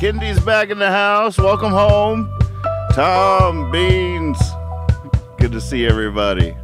Kendi's back in the house. Welcome home. Tom Beans. Good to see everybody.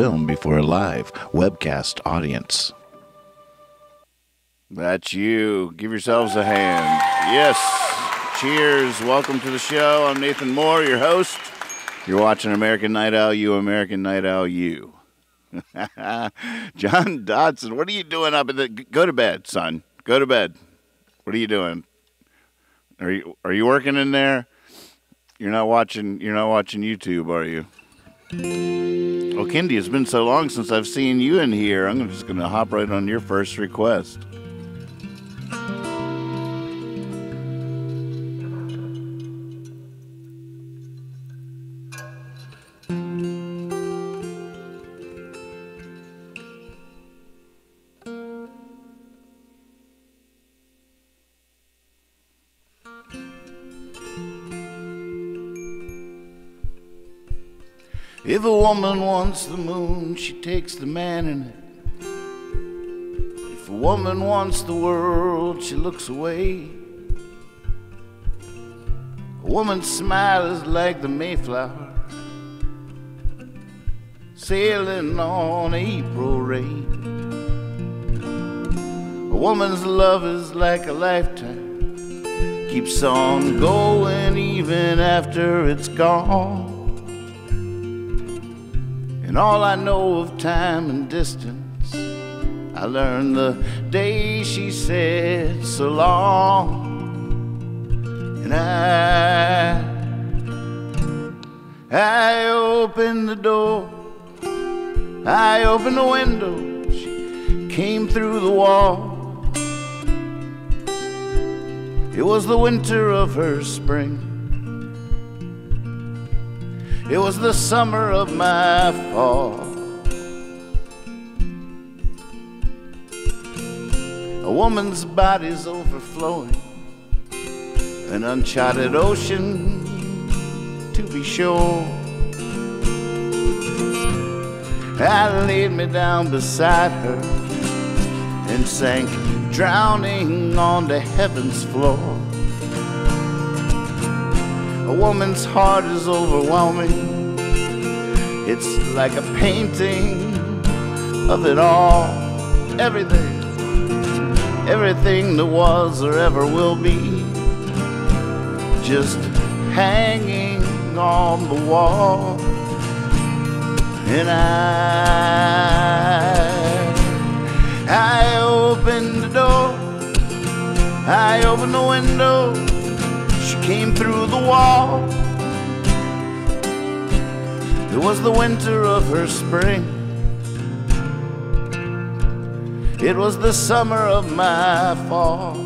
Filmed before a live webcast audience. That's you. Give yourselves a hand. Yes. Cheers. Welcome to the show. I'm Nathan Moore, your host. You're watching American Night Owl, you American Night Owl, you. John Dodson, what are you doing up in the go to bed, son? Go to bed. What are you doing? Are you are you working in there? You're not watching you're not watching YouTube, are you? Oh, Kendi, it's been so long since I've seen you in here. I'm just going to hop right on your first request. Wants the moon, she takes the man in it. If a woman wants the world, she looks away. A woman's smile is like the Mayflower, sailing on April rain. A woman's love is like a lifetime, keeps on going even after it's gone. And all I know of time and distance, I learned the day she said so long. And I, I opened the door, I opened the window, she came through the wall. It was the winter of her spring. It was the summer of my fall. A woman's body's overflowing, an uncharted ocean, to be sure. I laid me down beside her and sank drowning on the heaven's floor. A woman's heart is overwhelming. It's like a painting of it all, everything, everything that was or ever will be, just hanging on the wall. And I, I opened the door, I opened the window, she came through the wall. It was the winter of her spring. It was the summer of my fall.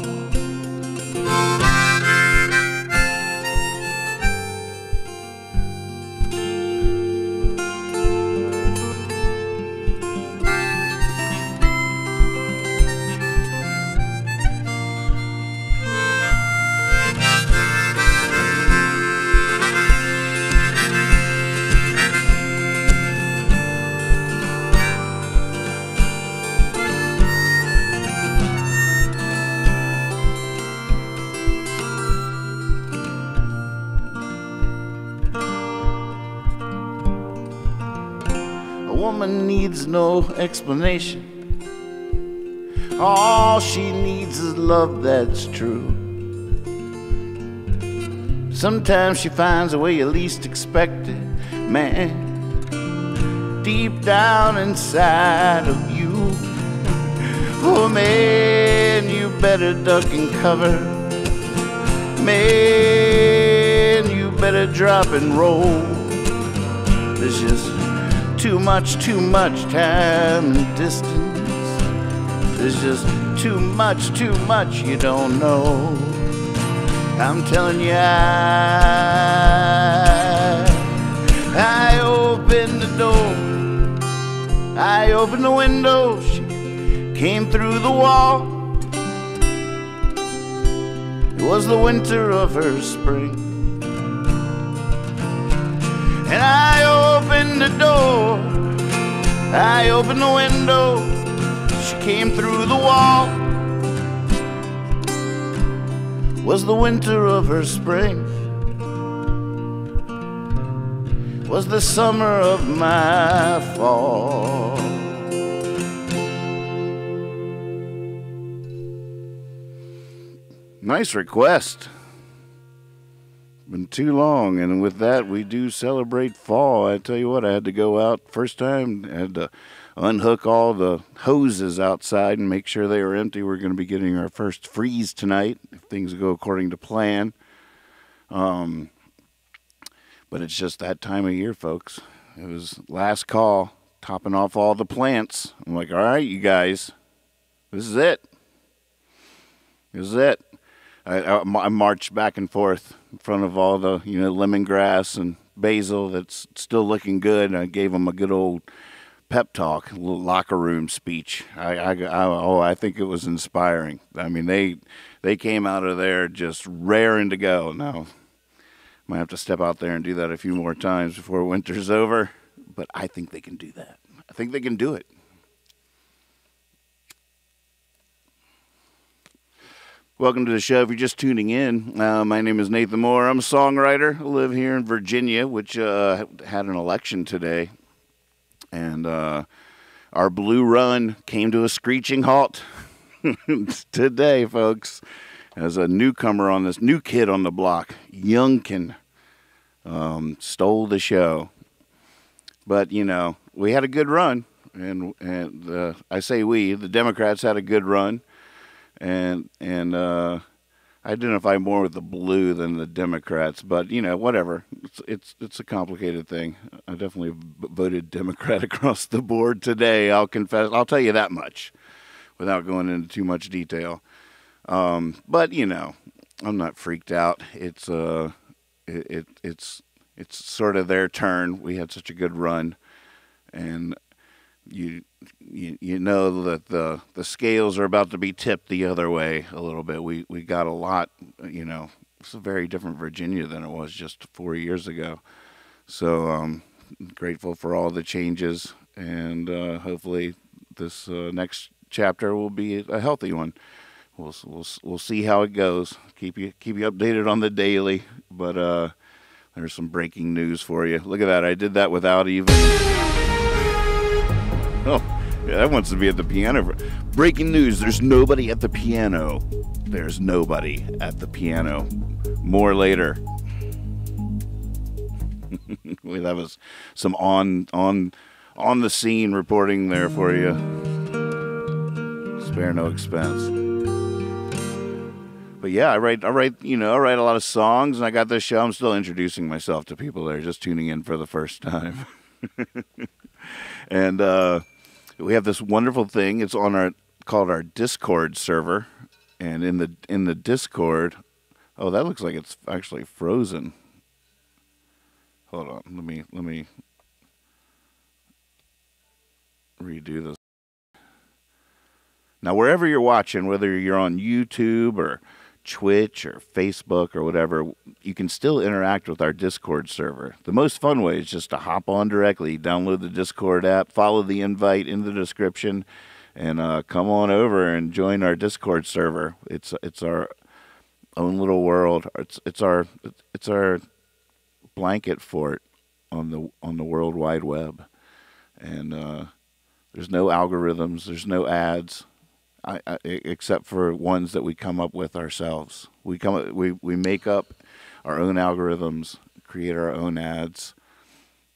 Woman needs no explanation. All she needs is love that's true. Sometimes she finds a way you least expect it, man. Deep down inside of you. Oh man, you better duck and cover. Man, you better drop and roll. There's just too much, too much time and distance. There's just too much, too much you don't know. I'm telling you, I, I opened the door, I opened the window, she came through the wall. It was the winter of her spring. And I opened the door, I opened the window, she came through the wall. Was the winter of her spring, was the summer of my fall. Nice request. Been too long, and with that, we do celebrate fall. I tell you what, I had to go out first time. Had to unhook all the hoses outside and make sure they were empty. We're going to be getting our first freeze tonight if things go according to plan. Um, but it's just that time of year, folks. It was last call, topping off all the plants. I'm like, all right, you guys, this is it. This is it. I, I, marched back and forth in front of all the you know lemongrass and basil that's still looking good. And I gave them a good old pep talk, little locker room speech. I, I, I oh I think it was inspiring. I mean they they came out of there just raring to go. Now might have to step out there and do that a few more times before winter's over, but I think they can do that. I think they can do it. Welcome to the show. If you're just tuning in, uh, my name is Nathan Moore. I'm a songwriter. I live here in Virginia, which uh, had an election today. And uh, our blue run came to a screeching halt today, folks. As a newcomer on this, new kid on the block, Youngkin, um, stole the show. But, you know, we had a good run. And, and uh, I say we, the Democrats had a good run and and uh, I identify more with the blue than the Democrats, but you know, whatever. It's it's it's a complicated thing. I definitely voted Democrat across the board today. I'll confess. I'll tell you that much, without going into too much detail. Um, but you know, I'm not freaked out. It's uh, it, it it's it's sort of their turn. We had such a good run, and you you, you know that the the scales are about to be tipped the other way a little bit. We we got a lot, you know. It's a very different Virginia than it was just four years ago. So um, grateful for all the changes, and uh, hopefully this uh, next chapter will be a healthy one. We'll we'll we'll see how it goes. Keep you keep you updated on the daily, but uh, there's some breaking news for you. Look at that! I did that without even. Oh, yeah, that wants to be at the piano. Breaking news: There's nobody at the piano. There's nobody at the piano. More later. well, that was some on on on the scene reporting there for you. Spare no expense. But yeah, I write I write you know I write a lot of songs, and I got this show. I'm still introducing myself to people that are just tuning in for the first time. and uh, we have this wonderful thing. It's on our called our Discord server, and in the in the Discord, oh, that looks like it's actually frozen. Hold on, let me let me redo this. Now, wherever you're watching, whether you're on YouTube or Twitch or Facebook or whatever, you can still interact with our Discord server. The most fun way is just to hop on directly, download the Discord app, follow the invite in the description, and uh, come on over and join our Discord server. It's it's our own little world. It's it's our it's our blanket fort on the on the World Wide Web, and uh, there's no algorithms, there's no ads I, I, except for ones that we come up with ourselves. We come up, we we make up our own algorithms, create our own ads.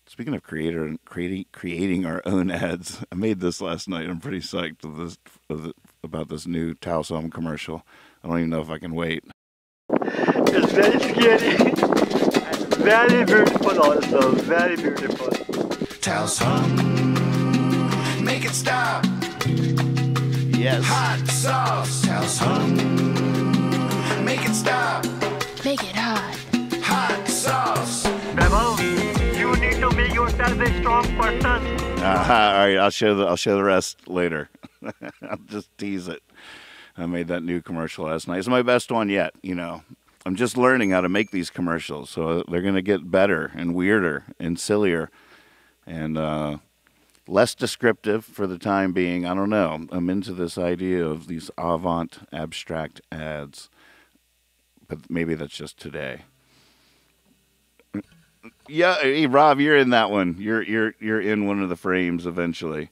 Speaking of creator creating creating our own ads, I made this last night. I'm pretty psyched of this, of the, about this new Taos commercial. I don't even know if I can wait. It's very scary and very beautiful also. Very beautiful. Taos make it stop. Yes. Hot sauce, Taos make it stop. Make it hot. Hot sauce. Bravo, you need to make yourself a strong person. Uh, all right, I'll show the I'll show the rest later. I'll just tease it. I made that new commercial last night. It's my best one yet. You know, I'm just learning how to make these commercials, so they're gonna get better and weirder and sillier, and uh, less descriptive for the time being. I don't know. I'm into this idea of these avant abstract ads, but maybe that's just today. Yeah, hey Rob, you're in that one. You're you're you're in one of the frames eventually.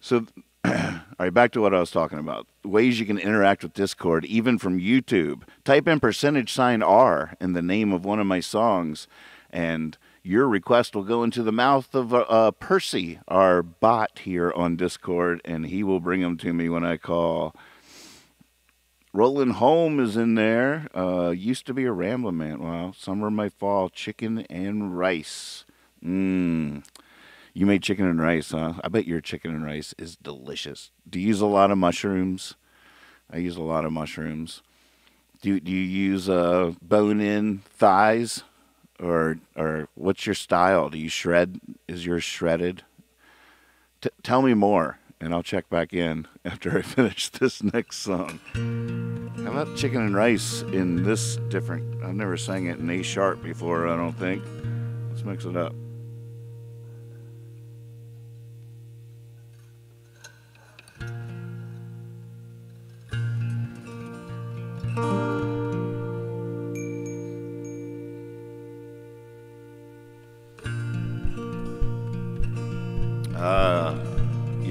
So, all right, back to what I was talking about. Ways you can interact with Discord, even from YouTube. Type in percentage sign R in the name of one of my songs, and your request will go into the mouth of uh, uh, Percy, our bot here on Discord, and he will bring them to me when I call. Roland Home is in there. Uh, used to be a Ramblin' Man. Well, summer my fall, chicken and rice. Mmm. You made chicken and rice, huh? I bet your chicken and rice is delicious. Do you use a lot of mushrooms? I use a lot of mushrooms. Do, do you use uh, bone-in thighs? Or or what's your style? Do you shred? Is yours shredded? T- tell me more, and I'll check back in after I finish this next song. How about chicken and rice in this different? I've never sang it in A sharp before. I don't think. Let's mix it up.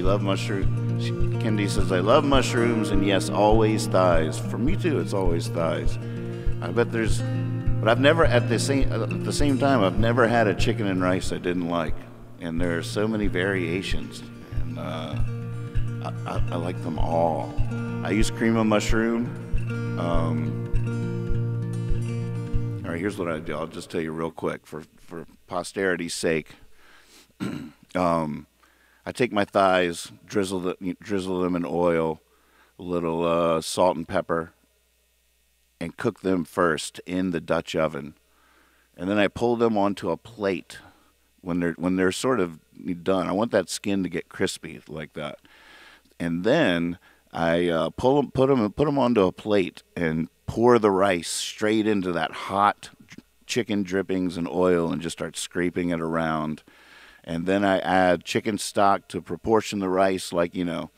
Love mushrooms. Kendi says, I love mushrooms, and yes, always thighs. For me too, it's always thighs. I bet there's, but I've never at the same at the same time, I've never had a chicken and rice I didn't like, and there are so many variations, and uh, I, I, I like them all. I use cream of mushroom. Um, all right, here's what I do. I'll just tell you real quick for for posterity's sake. um, I take my thighs, drizzle the, drizzle them in oil, a little uh, salt and pepper, and cook them first in the Dutch oven, and then I pull them onto a plate when they're when they're sort of done. I want that skin to get crispy like that, and then I uh, pull them, put them, put them onto a plate, and pour the rice straight into that hot chicken drippings and oil, and just start scraping it around and then I add chicken stock to proportion the rice, like you know,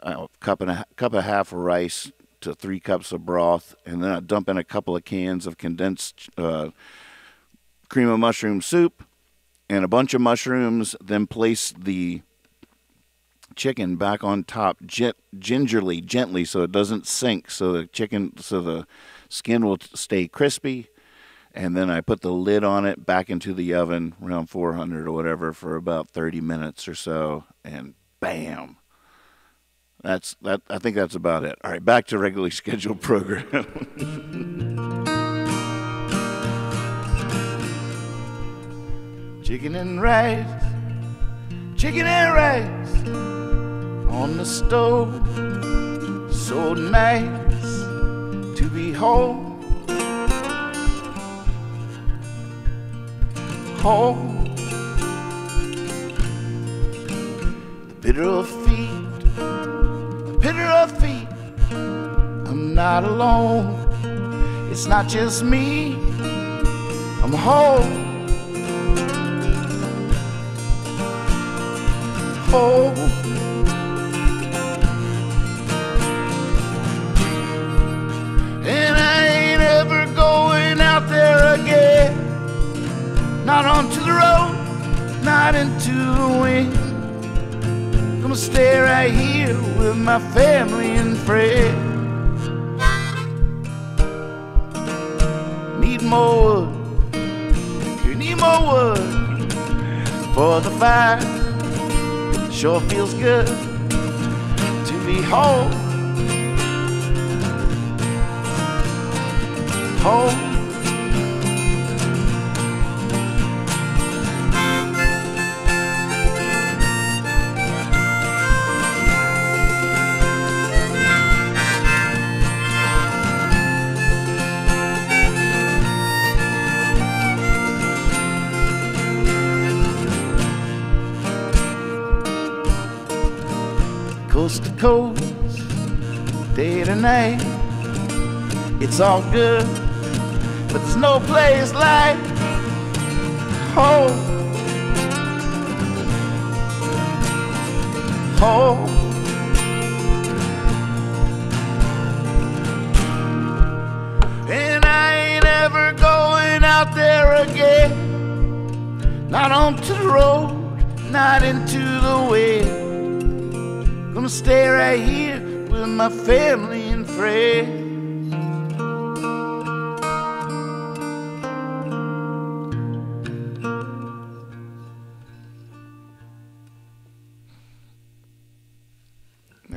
a cup and a cup and a half of rice to three cups of broth, and then I dump in a couple of cans of condensed uh, cream of mushroom soup and a bunch of mushrooms. Then place the chicken back on top gent- gingerly, gently, so it doesn't sink, so the chicken, so the skin will stay crispy. And then I put the lid on it back into the oven around 400 or whatever for about 30 minutes or so, and bam. That's that. I think that's about it. All right, back to regularly scheduled program. chicken and rice, chicken and rice on the stove. So nice to behold. Home. The bitter of feet, the bitter of feet. I'm not alone. It's not just me. I'm home. Home. And I ain't ever going out there again. Not onto the road, not into the wind. Gonna stay right here with my family and friends. Need more wood, you need more wood for the fire. Sure feels good to be home. Home. Coast day to night. It's all good, but there's no place like home. Home. And I ain't ever going out there again. Not onto the road, not into the wind. Gonna stay right here with my family and friends.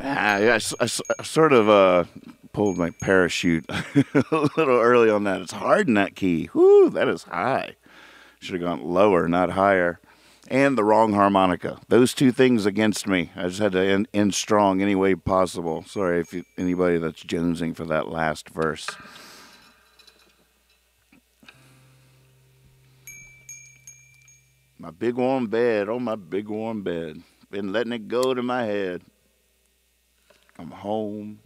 Ah, yeah, I, I I sort of uh, pulled my parachute a little early on that. It's hard in that key. Whoo, that is high. Should have gone lower, not higher. And the wrong harmonica. Those two things against me. I just had to end, end strong any way possible. Sorry if you, anybody that's jonesing for that last verse. My big warm bed, oh my big warm bed. Been letting it go to my head. I'm home.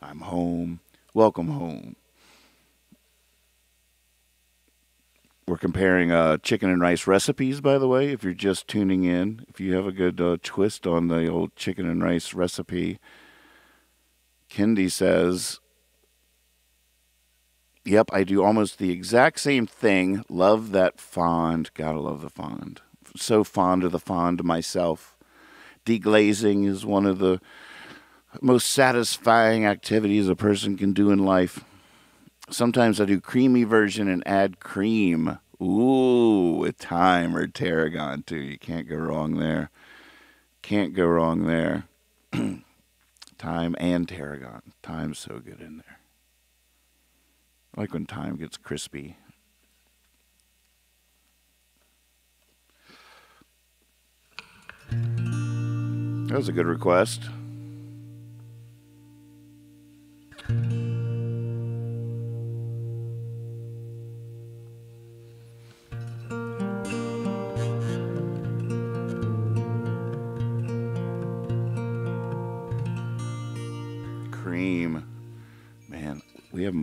I'm home. Welcome home. We're comparing uh, chicken and rice recipes, by the way. If you're just tuning in, if you have a good uh, twist on the old chicken and rice recipe, Kendi says, Yep, I do almost the exact same thing. Love that fond. Gotta love the fond. So fond of the fond myself. Deglazing is one of the most satisfying activities a person can do in life. Sometimes I do creamy version and add cream. Ooh, with thyme or tarragon too. You can't go wrong there. Can't go wrong there. thyme and tarragon. Thyme's so good in there. I like when thyme gets crispy. That was a good request.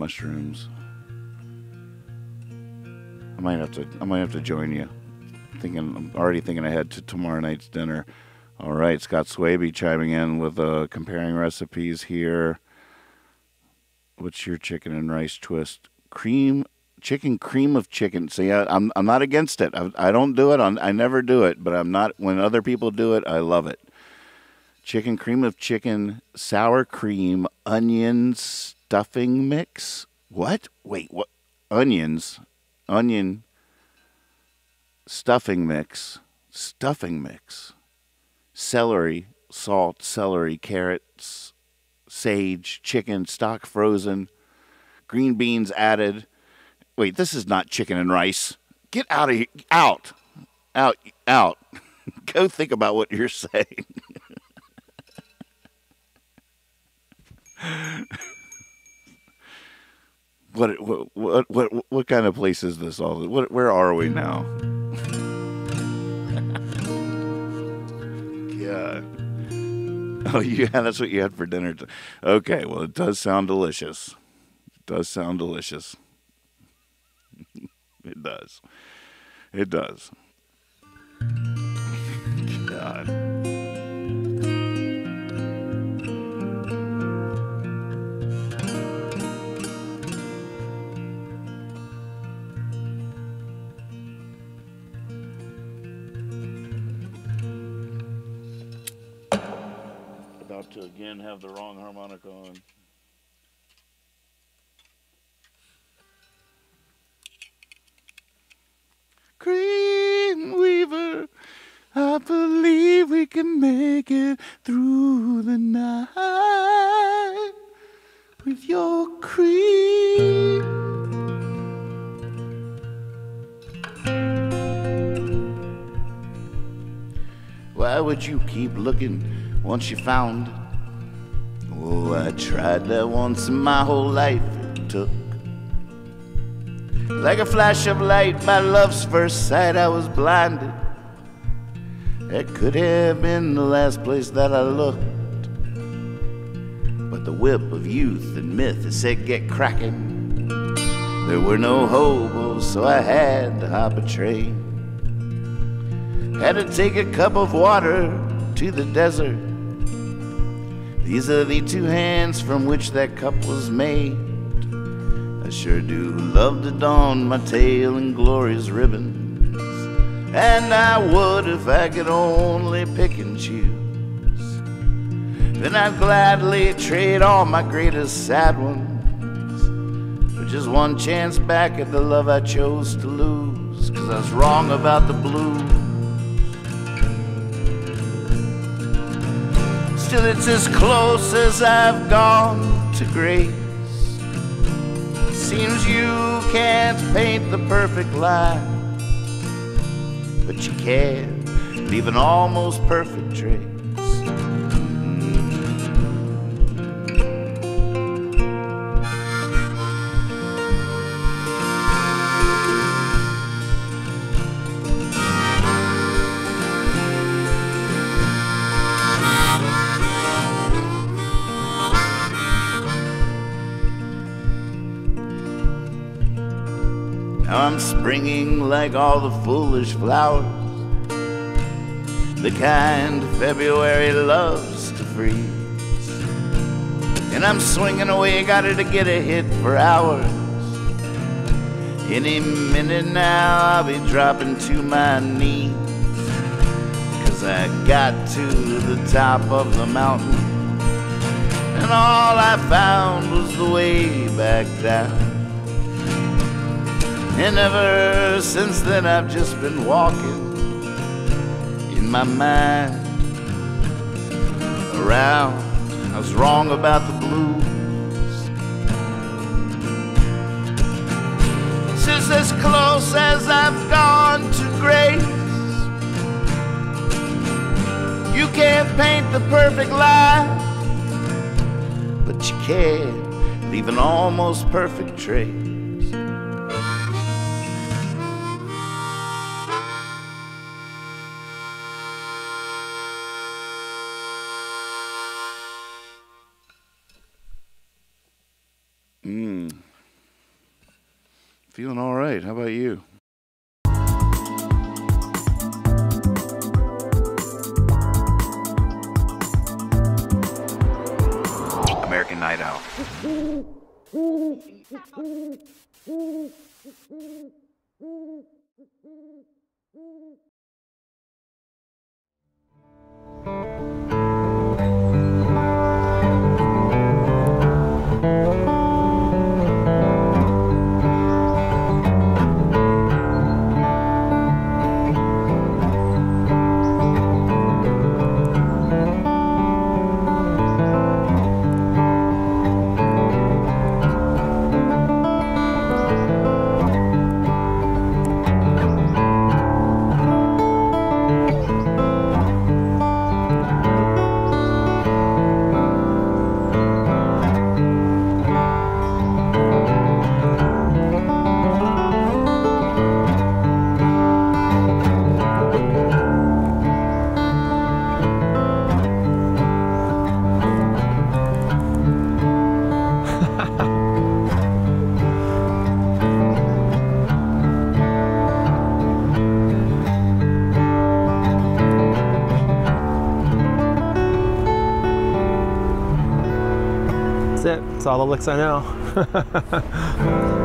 Mushrooms. I might have to I might have to join you. thinking, I'm already thinking ahead to tomorrow night's dinner. All right, Scott Swaby chiming in with uh, comparing recipes here. What's your chicken and rice twist? Cream chicken, cream of chicken. See, I, I'm I'm not against it. I, I don't do it. On, I never do it, but I'm not. When other people do it, I love it. Chicken, cream of chicken, sour cream, onion stuffing mix. What? Wait, what? Onions, onion stuffing mix, stuffing mix, celery, salt, celery, carrots, sage, chicken, stock frozen, green beans added. Wait, this is not chicken and rice. Get out of here. Out. Out. Out. Go think about what you're saying. what, what what what kind of place is this all? What where are we now? yeah Oh yeah, that's what you had for dinner. Okay, well it does sound delicious. It does sound delicious. it does. It does. God. Again have the wrong harmonica on. Green Weaver, I believe we can make it through the night with your cream. Why would you keep looking once you found it? Oh, I tried that once in my whole life it took. Like a flash of light by love's first sight, I was blinded. It could have been the last place that I looked. But the whip of youth and myth it said, Get cracking. There were no hobos, so I had to hop a train. Had to take a cup of water to the desert. These are the two hands from which that cup was made. I sure do love to don my tail in glorious ribbons. And I would if I could only pick and choose. Then I'd gladly trade all my greatest sad ones for just one chance back at the love I chose to lose. Cause I was wrong about the blues. Still, it's as close as I've gone to grace. Seems you can't paint the perfect line, but you can leave an almost perfect trace. I'm springing like all the foolish flowers, the kind February loves to freeze. And I'm swinging away, got it to get a hit for hours. Any minute now, I'll be dropping to my knees. Cause I got to the top of the mountain, and all I found was the way back down. And ever since then, I've just been walking in my mind around. I was wrong about the blues. Since as close as I've gone to grace, you can't paint the perfect line, but you can leave an almost perfect trace. you. American Night Owl. All the licks I know.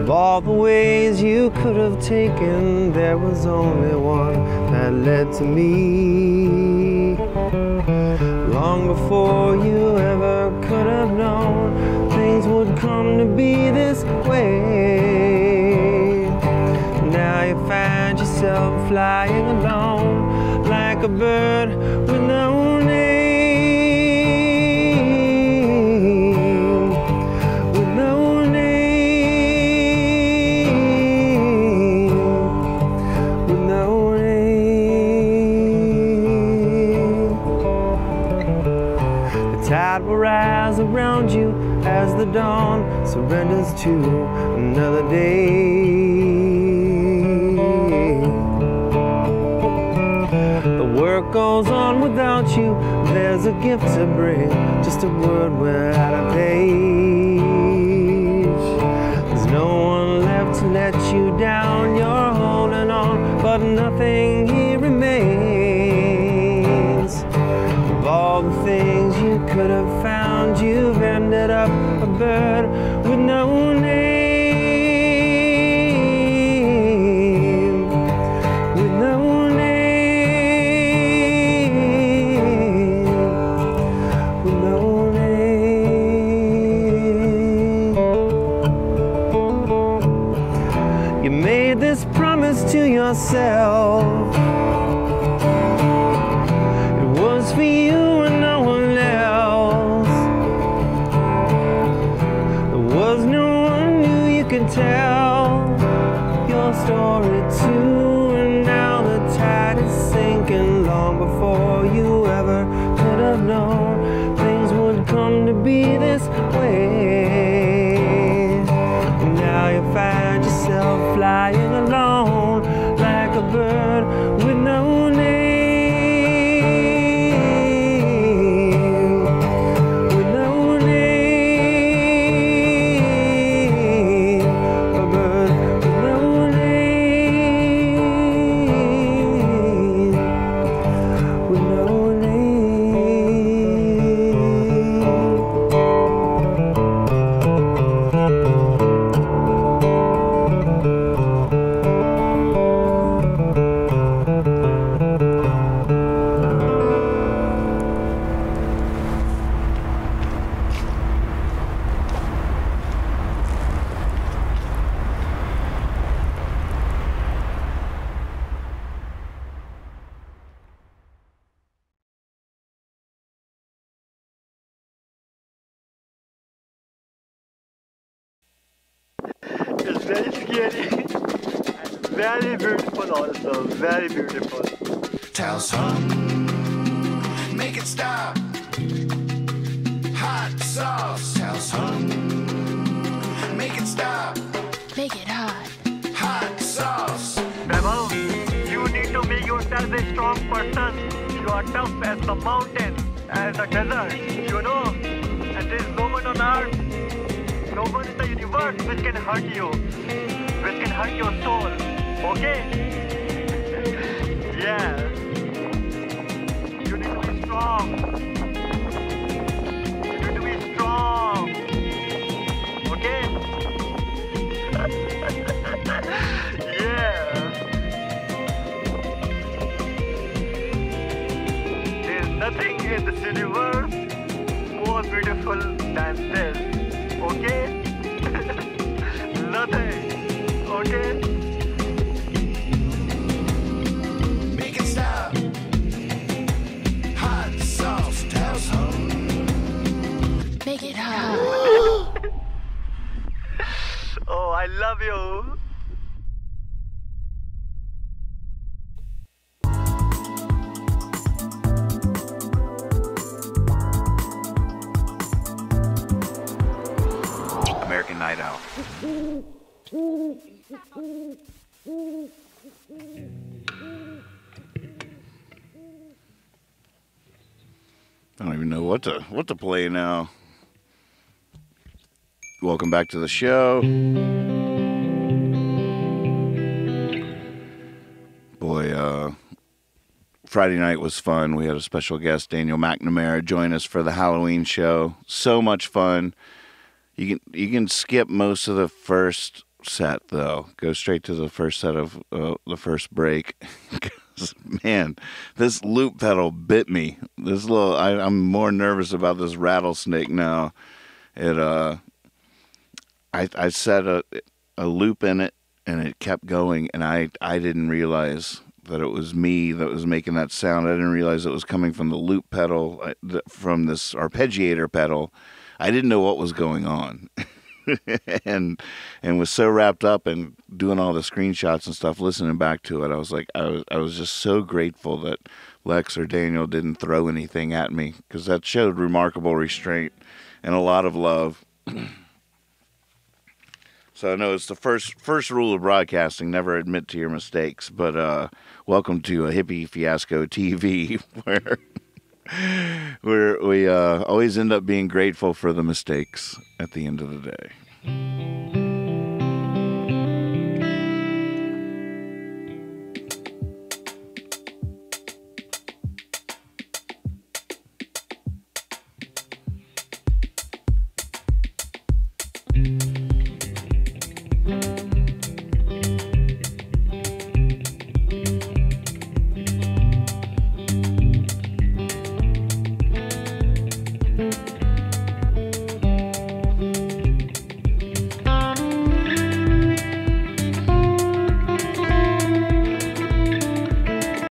Of all the ways you could have taken, there was only one that led to me. Long before you ever could have known, things would come to be this way. Now you find yourself flying alone like a bird dawn surrenders to another day. The work goes on without you. There's a gift to bring, just a word without a page. There's no one left to let you down. You're holding on, but nothing here remains. Of all the things you could have found, you've ended up bird with no Very beautiful. Tell son, make it stop. Hot sauce, tell son, make it stop. Make it hot. Hot sauce. Rebel, you need to make yourself a strong person. You are tough as the mountain, as the desert, you know. And there is no one on earth, no one in the universe which can hurt you, which can hurt your soul. Okay? Yeah. You need to be strong. You need to be strong. Okay? yeah. There's nothing in this universe more beautiful than this. Okay? nothing. Okay? Make it hot. Oh, I love you. American Night Out. I don't even know what to what to play now. Welcome back to the show. Boy, uh Friday night was fun. We had a special guest, Daniel McNamara, join us for the Halloween show. So much fun. You can you can skip most of the first set though. Go straight to the first set of uh, the first break. Man, this loop pedal bit me. This little I, I'm more nervous about this rattlesnake now. It uh, I I set a a loop in it and it kept going and I I didn't realize that it was me that was making that sound. I didn't realize it was coming from the loop pedal uh, from this arpeggiator pedal. I didn't know what was going on. and and was so wrapped up in doing all the screenshots and stuff listening back to it I was like I was I was just so grateful that Lex or Daniel didn't throw anything at me cuz that showed remarkable restraint and a lot of love so I know it's the first first rule of broadcasting: never admit to your mistakes. But uh, welcome to a Hippy Fiasco TV, where where we uh, always end up being grateful for the mistakes at the end of the day.